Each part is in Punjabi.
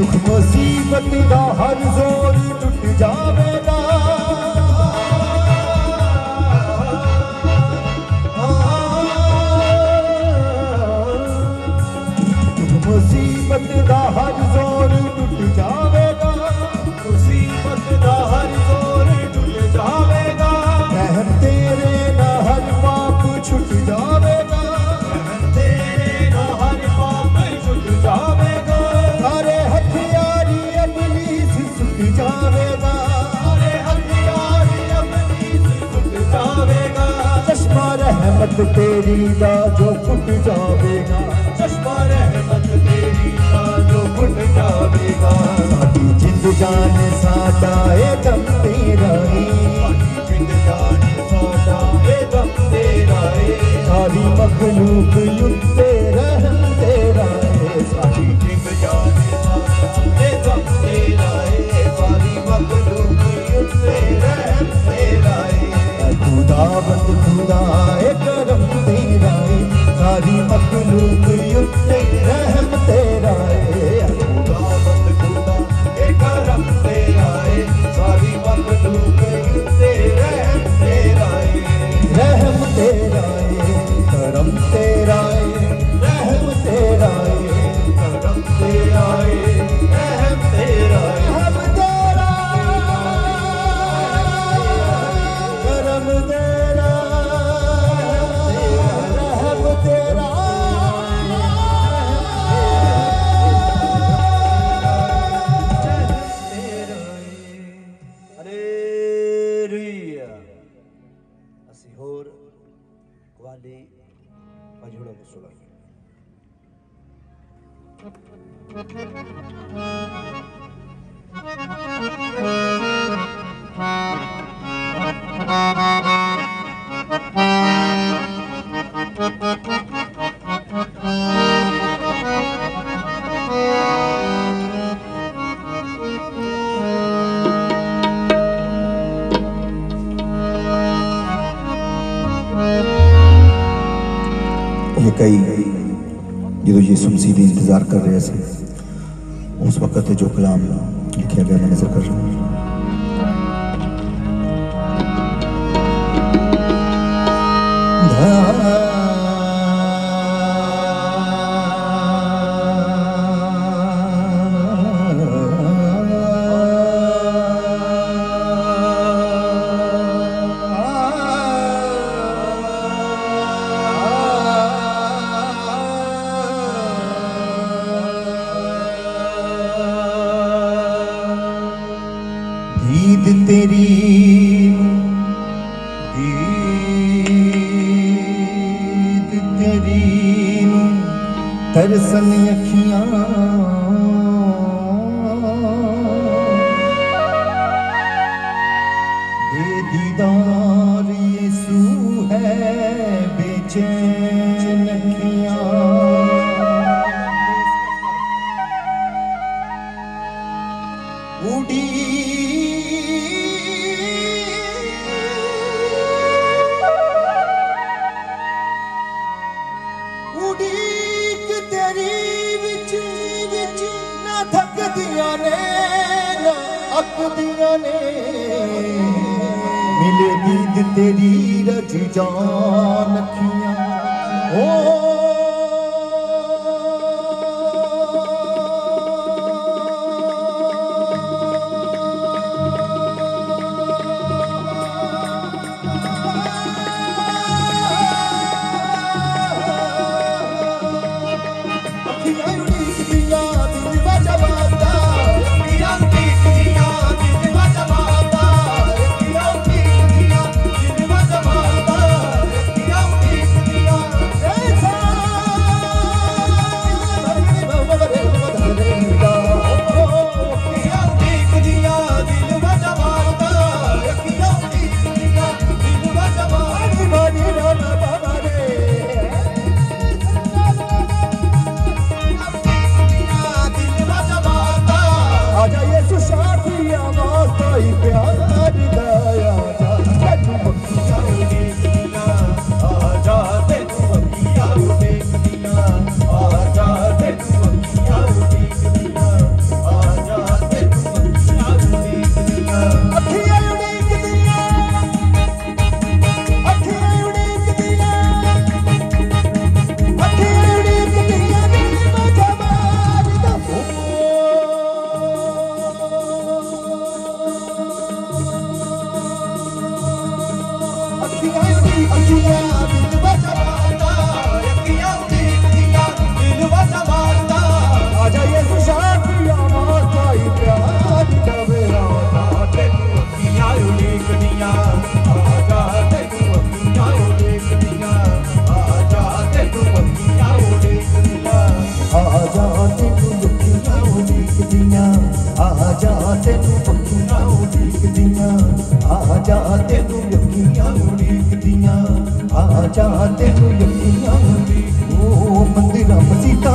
ਦੁੱਖ ਮੁਸੀਬਤ ਦਾ ਹਰ ਜ਼ੋਰ ਟੁੱਟ ਜਾਵੇ ਰਹਿਮਤ ਤੇਰੀ ਦਾ ਜੋ ਫੁੱਟ ਜਾਵੇਗਾ, ਚਸ਼ਮਾ ਰਹਿਮਤ ਤੇਰੀ ਦਾ ਜੋ ਫੁੱਟ ਜਾਵੇਗਾ। ਸਾਡੀ ਜਿੰਦ ਜਾਨ ਸਾਡਾ ਇਹ ਦਮ ਤੇ Okay. okay. जो ये तो शमसीदी इंतज़ार कर रहे थे उस वक़्त जो कलाम लिखा गया मैं नज़र कर रहा हूँ Ah तरीम त तरसनीअ सु र ओ you want.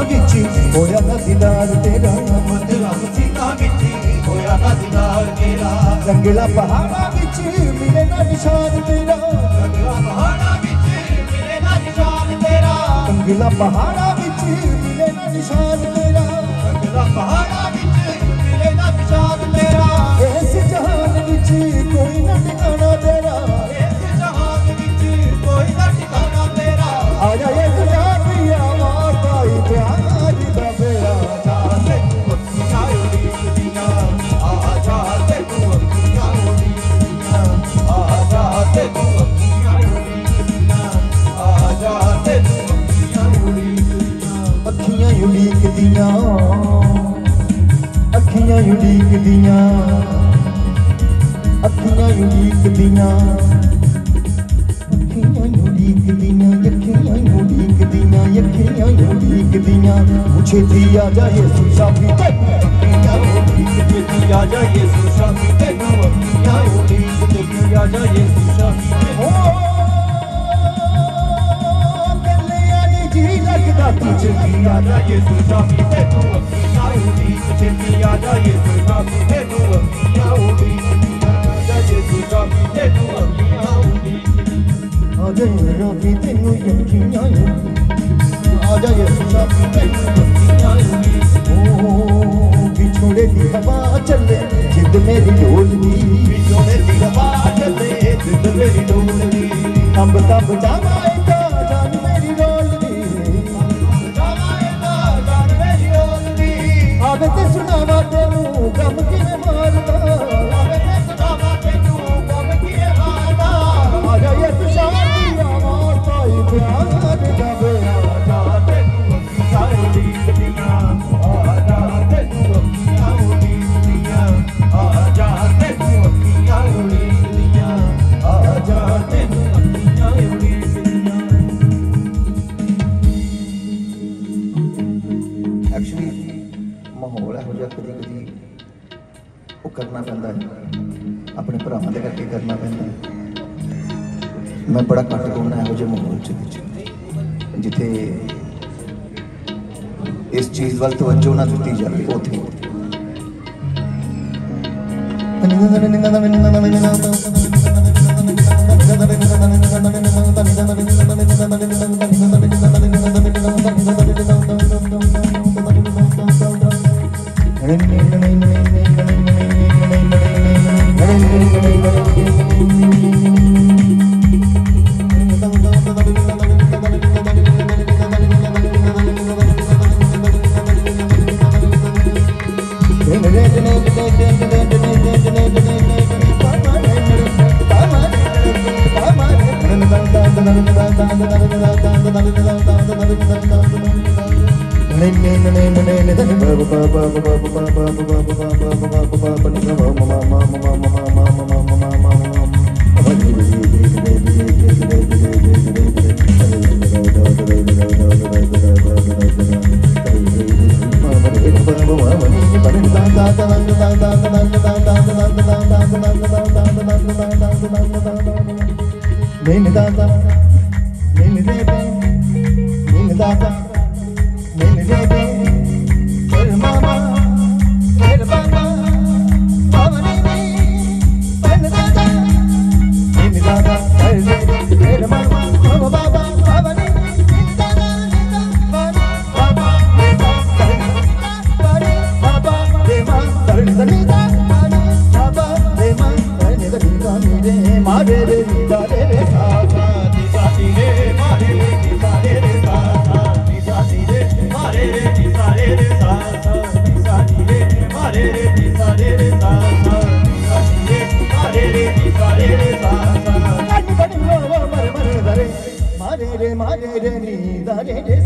ਵਿੱਚ। ਹੋਇਆ ਨਾ ਦਿਨਾਰ ਤੇਰਾ। ਮੁਹੱਬਤ ਰਬ ਹੋਇਆ ਨਾ ਦਿਨਾਰ ਤੇਰਾ ਰੰਗਲਾ ਪਹਾੜਾ ਵਿੱਚ ਮਿਲੇ ਨਾ ਨਿਸ਼ਾਨ ਤੇਰਾ। ਰੰਗਲਾ ਪਹਾੜਾ ਵਿੱਚ ਮਿਲੇ ਨਾ ਨਿਸ਼ਾਨ ਤੇਰਾ। ਰੰਗਲਾ ਪਹਾੜਾ ਵਿੱਚ ਮਿਲੇ ਨਾ ਨਿਸ਼ਾਨ ਤੇਰਾ ਰੰਗਲਾ ਪਹਾੜਾ ਡੀਕਦੀਆਂ, ਪੁੱਛੇ ਦੀ ਆ ਜਾ ਯੇਸੂ ਸ਼ਾਫੀ ਤੇ ਡੀਕਦੀਆਂ ਡੀਕਦੇ ਦੀ ਆ ਜਾ ਯੇਸੂ ਸ਼ਾਫੀ ਤੇ ਡੀਕਦੀਆਂ ਡੀਕਦੇ ਦੀ ਆ ਜਾ ਯੇਸੂ ਸ਼ਾਫੀ ਤੇ ਹੋ ਕੱਲਿਆ ਨਹੀਂ ਜੀ ਲੱਗਦਾ ਪੁੱਛੇ ਦੀ ਆ ਜਾ ਯੇਸੂ ਸ਼ਾਫੀ ਤੇ ਡੀਕਦੀਆਂ ਡੀਕਦੇ ਦੀ ਆ ਜਾ ਯੇਸੂ ਸ਼ਾਫੀ ਡੋਲਦੀ। ਅੰਬ ਤਬ ਜਾਵਾਏ ਉਹ ਕਰਨਾ ਪੈਂਦਾ ਹੈ। ਆਪਣੇ ਭਰਾਵਾਂ ਦੇ ਕਰਕੇ ਕਰਨਾ ਪੈਂਦਾ ਹੈ। ਮੈਂ ਬੜਾ ਘੱਟ ਗਾਉਣਾ ਉਹ ਜਿਹੇ ਮਾਹੌਲ ਚ ਵਿੱਚ, ਜਿੱਥੇ ਇਸ ਚੀਜ਼ ਵੱਲ ਤਵੱਜੋ ਨਾ ਦਿੱਤੀ ਜਾਵੇ, ਉੱਥੇ। ਨਿੰਗਾ ਨਿੰਗਾ ਨਿੰਗਾ ਨਿੰਗਾ ਨਿੰਗਾ Ding dong dong. vereni verene